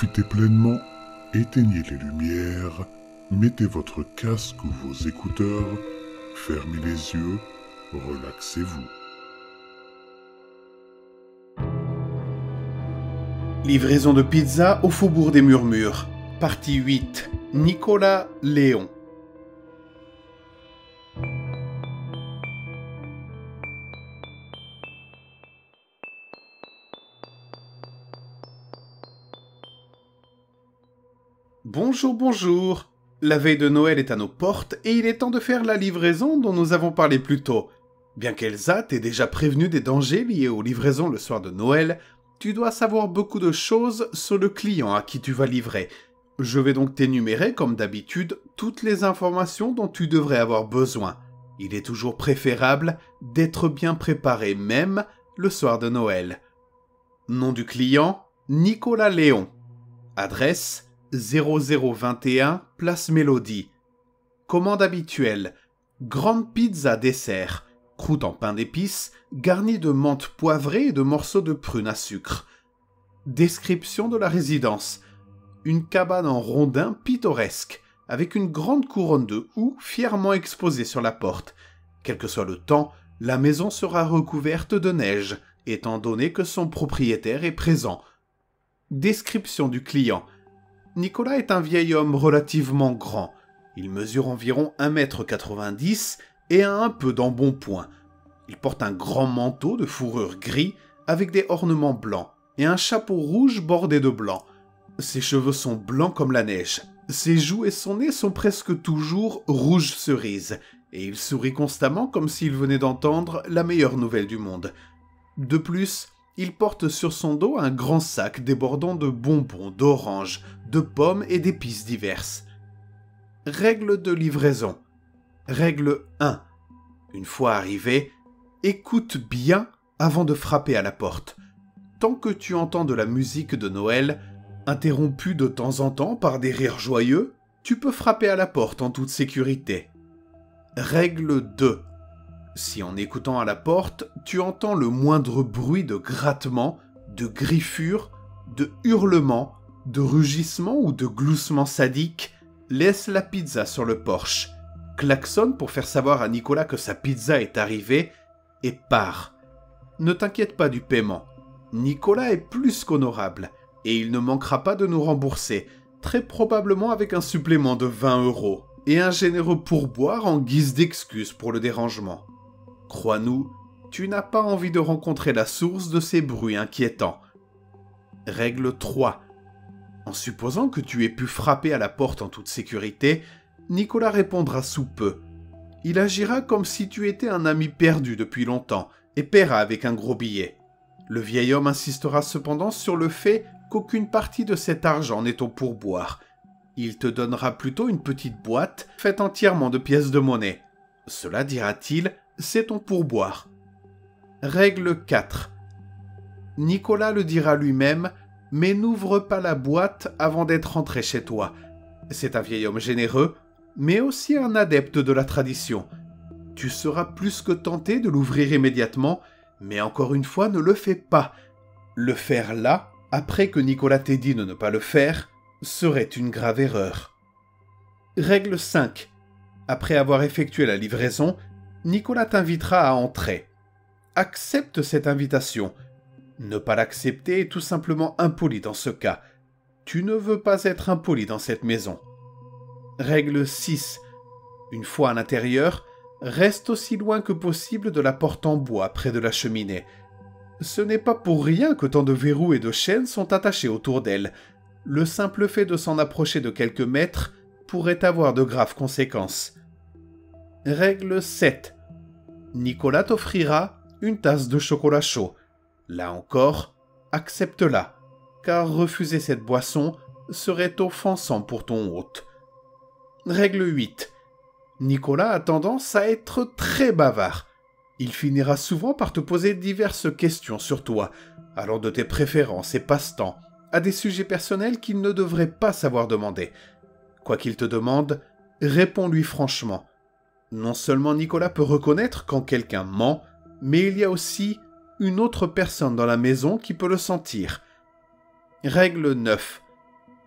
Profitez pleinement, éteignez les lumières, mettez votre casque ou vos écouteurs, fermez les yeux, relaxez-vous. Livraison de pizza au Faubourg des Murmures. Partie 8. Nicolas Léon. Bonjour, bonjour. La veille de Noël est à nos portes et il est temps de faire la livraison dont nous avons parlé plus tôt. Bien qu'Elsa t'ait déjà prévenu des dangers liés aux livraisons le soir de Noël, tu dois savoir beaucoup de choses sur le client à qui tu vas livrer. Je vais donc t'énumérer, comme d'habitude, toutes les informations dont tu devrais avoir besoin. Il est toujours préférable d'être bien préparé même le soir de Noël. Nom du client Nicolas Léon. Adresse 0021 Place Mélodie. Commande habituelle Grande pizza dessert croûte en pain d'épices, garnie de menthe poivrée et de morceaux de prune à sucre. Description de la résidence. Une cabane en rondin pittoresque, avec une grande couronne de houx fièrement exposée sur la porte. Quel que soit le temps, la maison sera recouverte de neige, étant donné que son propriétaire est présent. Description du client. Nicolas est un vieil homme relativement grand. Il mesure environ 1m90 et a un peu d'embonpoint. Il porte un grand manteau de fourrure gris avec des ornements blancs et un chapeau rouge bordé de blanc. Ses cheveux sont blancs comme la neige. Ses joues et son nez sont presque toujours rouge cerise, et il sourit constamment comme s'il venait d'entendre la meilleure nouvelle du monde. De plus, il porte sur son dos un grand sac débordant de bonbons, d'oranges, de pommes et d'épices diverses. Règle de livraison. Règle 1. Une fois arrivé, écoute bien avant de frapper à la porte. Tant que tu entends de la musique de Noël, interrompue de temps en temps par des rires joyeux, tu peux frapper à la porte en toute sécurité. Règle 2. Si en écoutant à la porte, tu entends le moindre bruit de grattement, de griffure, de hurlement, de rugissement ou de gloussement sadique, laisse la pizza sur le porche klaxonne pour faire savoir à Nicolas que sa pizza est arrivée et part. Ne t'inquiète pas du paiement. Nicolas est plus qu'honorable et il ne manquera pas de nous rembourser, très probablement avec un supplément de 20 euros et un généreux pourboire en guise d'excuse pour le dérangement. Crois-nous, tu n'as pas envie de rencontrer la source de ces bruits inquiétants. Règle 3. En supposant que tu aies pu frapper à la porte en toute sécurité, Nicolas répondra sous peu. Il agira comme si tu étais un ami perdu depuis longtemps et paiera avec un gros billet. Le vieil homme insistera cependant sur le fait qu'aucune partie de cet argent n'est au pourboire. Il te donnera plutôt une petite boîte faite entièrement de pièces de monnaie. Cela, dira-t-il, c'est ton pourboire? Règle 4. Nicolas le dira lui-même, mais n'ouvre pas la boîte avant d'être rentré chez toi. C'est un vieil homme généreux, mais aussi un adepte de la tradition. Tu seras plus que tenté de l'ouvrir immédiatement, mais encore une fois, ne le fais pas. Le faire là, après que Nicolas t'ait dit de ne pas le faire, serait une grave erreur. Règle 5. Après avoir effectué la livraison, Nicolas t'invitera à entrer. Accepte cette invitation. Ne pas l'accepter est tout simplement impoli dans ce cas. Tu ne veux pas être impoli dans cette maison. Règle 6. Une fois à l'intérieur, reste aussi loin que possible de la porte en bois près de la cheminée. Ce n'est pas pour rien que tant de verrous et de chaînes sont attachés autour d'elle. Le simple fait de s'en approcher de quelques mètres pourrait avoir de graves conséquences. Règle 7. Nicolas t'offrira une tasse de chocolat chaud. Là encore, accepte-la, car refuser cette boisson serait offensant pour ton hôte. Règle 8. Nicolas a tendance à être très bavard. Il finira souvent par te poser diverses questions sur toi, allant de tes préférences et passe-temps, à des sujets personnels qu'il ne devrait pas savoir demander. Quoi qu'il te demande, réponds-lui franchement. Non seulement Nicolas peut reconnaître quand quelqu'un ment, mais il y a aussi une autre personne dans la maison qui peut le sentir. Règle 9.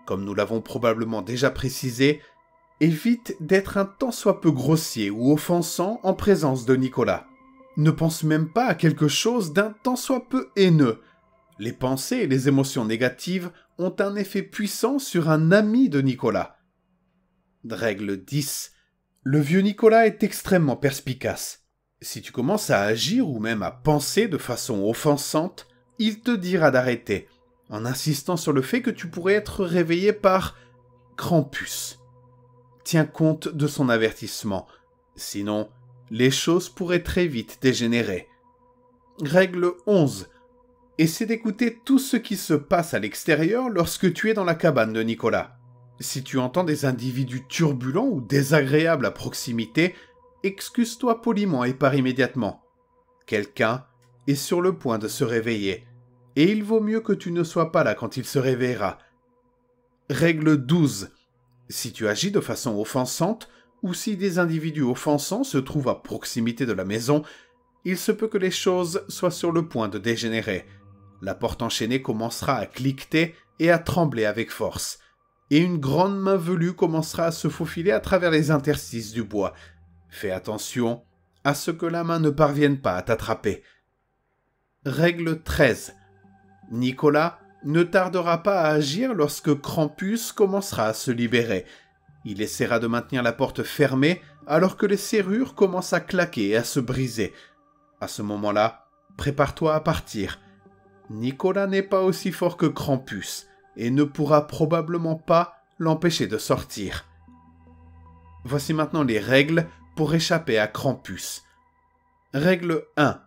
Comme nous l'avons probablement déjà précisé, évite d'être un tant soit peu grossier ou offensant en présence de Nicolas. Ne pense même pas à quelque chose d'un tant soit peu haineux. Les pensées et les émotions négatives ont un effet puissant sur un ami de Nicolas. Règle 10. Le vieux Nicolas est extrêmement perspicace. Si tu commences à agir ou même à penser de façon offensante, il te dira d'arrêter, en insistant sur le fait que tu pourrais être réveillé par Krampus. Tiens compte de son avertissement, sinon les choses pourraient très vite dégénérer. Règle 11. Essaie d'écouter tout ce qui se passe à l'extérieur lorsque tu es dans la cabane de Nicolas. Si tu entends des individus turbulents ou désagréables à proximité, excuse-toi poliment et pars immédiatement. Quelqu'un est sur le point de se réveiller, et il vaut mieux que tu ne sois pas là quand il se réveillera. Règle 12. Si tu agis de façon offensante, ou si des individus offensants se trouvent à proximité de la maison, il se peut que les choses soient sur le point de dégénérer. La porte enchaînée commencera à cliqueter et à trembler avec force et une grande main velue commencera à se faufiler à travers les interstices du bois. Fais attention à ce que la main ne parvienne pas à t'attraper. Règle 13. Nicolas ne tardera pas à agir lorsque Krampus commencera à se libérer. Il essaiera de maintenir la porte fermée alors que les serrures commencent à claquer et à se briser. À ce moment-là, prépare-toi à partir. Nicolas n'est pas aussi fort que Krampus et ne pourra probablement pas l'empêcher de sortir. Voici maintenant les règles pour échapper à Krampus. Règle 1.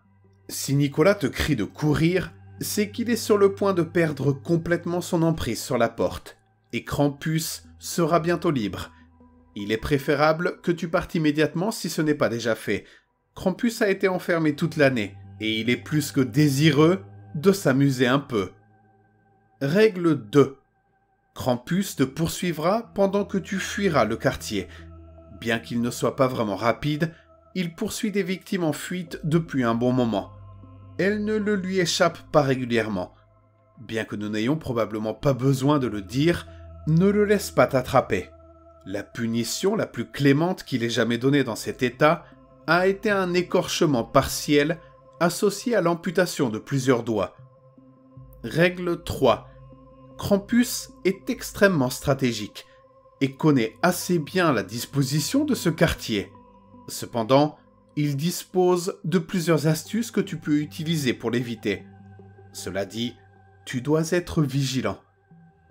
Si Nicolas te crie de courir, c'est qu'il est sur le point de perdre complètement son emprise sur la porte, et Krampus sera bientôt libre. Il est préférable que tu partes immédiatement si ce n'est pas déjà fait. Krampus a été enfermé toute l'année, et il est plus que désireux de s'amuser un peu. Règle 2. Krampus te poursuivra pendant que tu fuiras le quartier. Bien qu'il ne soit pas vraiment rapide, il poursuit des victimes en fuite depuis un bon moment. Elle ne le lui échappe pas régulièrement. Bien que nous n'ayons probablement pas besoin de le dire, ne le laisse pas t'attraper. La punition la plus clémente qu'il ait jamais donnée dans cet état a été un écorchement partiel associé à l'amputation de plusieurs doigts. Règle 3. Krampus est extrêmement stratégique et connaît assez bien la disposition de ce quartier. Cependant, il dispose de plusieurs astuces que tu peux utiliser pour l'éviter. Cela dit, tu dois être vigilant.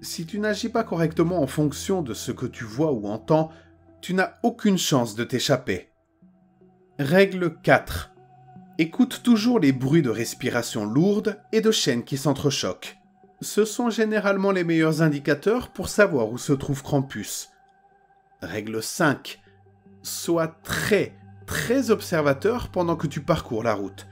Si tu n'agis pas correctement en fonction de ce que tu vois ou entends, tu n'as aucune chance de t'échapper. Règle 4. Écoute toujours les bruits de respiration lourde et de chaînes qui s'entrechoquent. Ce sont généralement les meilleurs indicateurs pour savoir où se trouve Krampus. Règle 5. Sois très, très observateur pendant que tu parcours la route.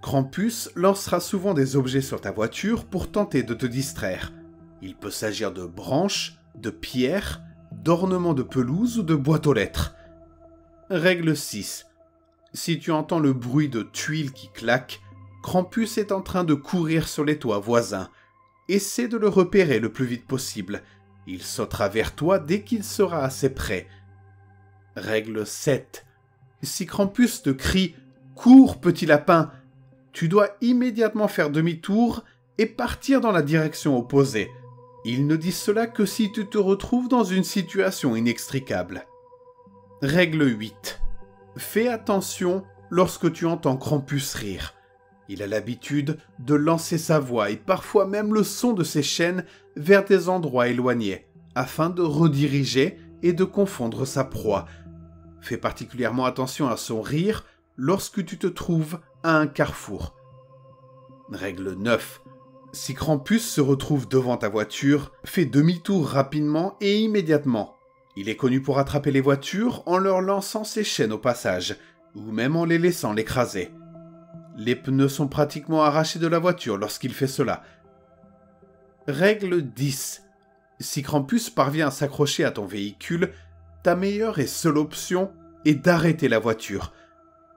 Krampus lancera souvent des objets sur ta voiture pour tenter de te distraire. Il peut s'agir de branches, de pierres, d'ornements de pelouse ou de boîtes aux lettres. Règle 6. Si tu entends le bruit de tuiles qui claquent, Krampus est en train de courir sur les toits voisins. Essaie de le repérer le plus vite possible. Il sautera vers toi dès qu'il sera assez près. Règle 7. Si Krampus te crie Cours, petit lapin, tu dois immédiatement faire demi-tour et partir dans la direction opposée. Il ne dit cela que si tu te retrouves dans une situation inextricable. Règle 8. Fais attention lorsque tu entends Krampus rire. Il a l'habitude de lancer sa voix et parfois même le son de ses chaînes vers des endroits éloignés, afin de rediriger et de confondre sa proie. Fais particulièrement attention à son rire lorsque tu te trouves à un carrefour. Règle 9. Si Krampus se retrouve devant ta voiture, fais demi-tour rapidement et immédiatement. Il est connu pour attraper les voitures en leur lançant ses chaînes au passage, ou même en les laissant l'écraser. Les pneus sont pratiquement arrachés de la voiture lorsqu'il fait cela. Règle 10. Si Krampus parvient à s'accrocher à ton véhicule, ta meilleure et seule option est d'arrêter la voiture.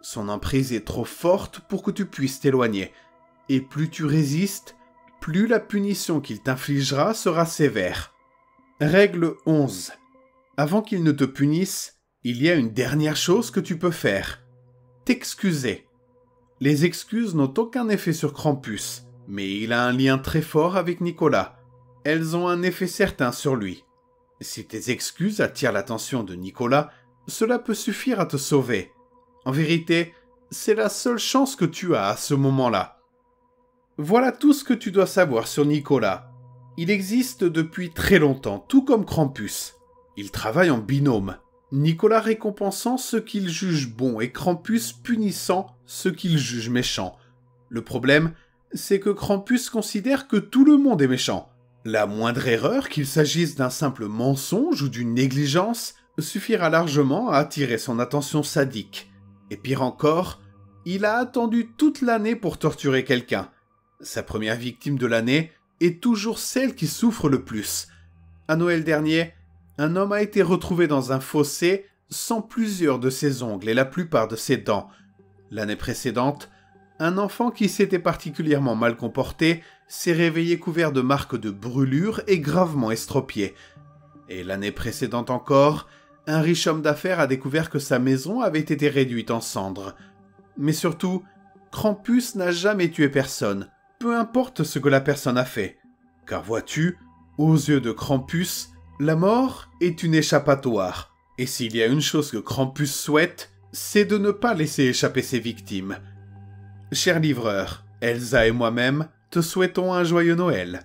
Son emprise est trop forte pour que tu puisses t'éloigner, et plus tu résistes, plus la punition qu'il t'infligera sera sévère. Règle 11. Avant qu'il ne te punisse, il y a une dernière chose que tu peux faire. T'excuser. Les excuses n'ont aucun effet sur Krampus, mais il a un lien très fort avec Nicolas. Elles ont un effet certain sur lui. Si tes excuses attirent l'attention de Nicolas, cela peut suffire à te sauver. En vérité, c'est la seule chance que tu as à ce moment-là. Voilà tout ce que tu dois savoir sur Nicolas. Il existe depuis très longtemps, tout comme Krampus. Il travaille en binôme. Nicolas récompensant ce qu'il juge bon et Krampus punissant ce qu'il juge méchant. Le problème, c'est que Krampus considère que tout le monde est méchant. La moindre erreur, qu'il s'agisse d'un simple mensonge ou d'une négligence, suffira largement à attirer son attention sadique. Et pire encore, il a attendu toute l'année pour torturer quelqu'un. Sa première victime de l'année est toujours celle qui souffre le plus. À Noël dernier, un homme a été retrouvé dans un fossé sans plusieurs de ses ongles et la plupart de ses dents. L'année précédente, un enfant qui s'était particulièrement mal comporté s'est réveillé couvert de marques de brûlure et gravement estropié. Et l'année précédente encore, un riche homme d'affaires a découvert que sa maison avait été réduite en cendres. Mais surtout, Krampus n'a jamais tué personne, peu importe ce que la personne a fait. Car vois-tu, aux yeux de Krampus, la mort est une échappatoire. Et s'il y a une chose que Krampus souhaite, c'est de ne pas laisser échapper ses victimes. Cher livreur, Elsa et moi-même te souhaitons un joyeux Noël.